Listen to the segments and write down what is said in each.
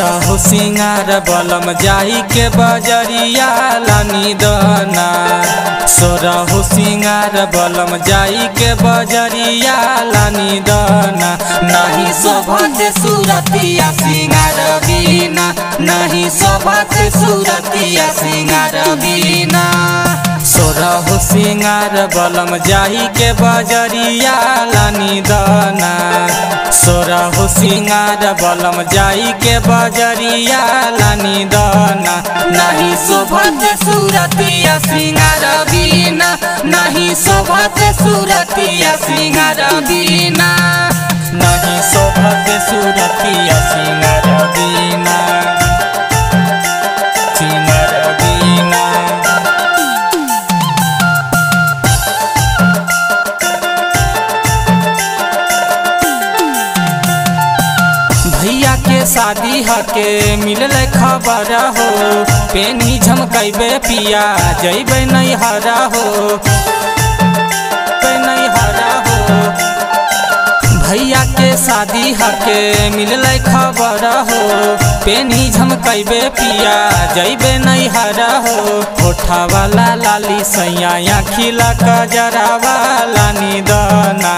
हो सिंगार बलम जाई के बजरिया लानी दना सो रहो सिंगार बलम जाई के बजरिया लानी दना नहीं सोभा सूरतिया सिंगार बीना, नहीं शोभत सिंगार बलम जाई के बजरिया लानी दना। सोरा हो सिंगार बलम जाई के बजरिया लानी दना। नहीं शोभत सूरतिया सिंगार बीना, नहीं शोभत सूरतिया सिंगार बीना। शादी हके मिलल खबर हो। पेनी झमकैबे पिया, जैबे नहीं हरा हो। भैया के शादी हके मिलल खबर हो। पेनी झमकैबे पिया, जैबे नहीं हरा हो। होठा वाला लाली सैया खिला कजरावा लानी दना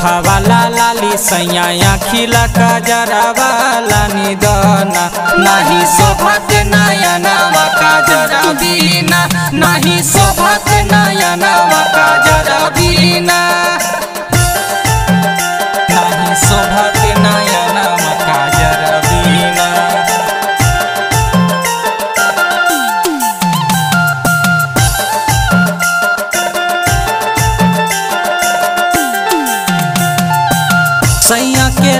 होठा वाला लाली सैया खिला कजरावा लानी दना नहीं शोभत नया नवा का जरा दीना नहीं शोभत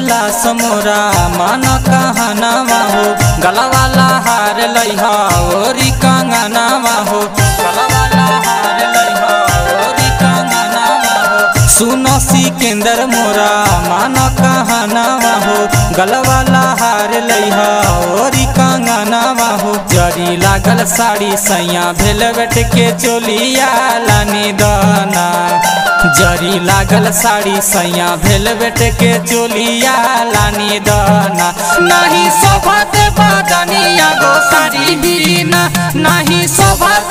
सैया के लाश मोरा मान कहनावा हो? गला वाला हार लइहा ओरी कंगनावा हो? गला वाला हार लइहा ओरी कंगनावा हो? सुनो सिकंदर मोरा, मान कहनावा हो? गला वाला हार लइहा ओरी कंगनावा हो? जरी लागल साड़ी सैया, भेलवेट के चोलिया लानी दना जरी लागल साड़ी, सैया भेल बेटे के चोलिया, लानी दना। नहीं शोभत बदनिया गो साड़ी बीना नहीं शोभत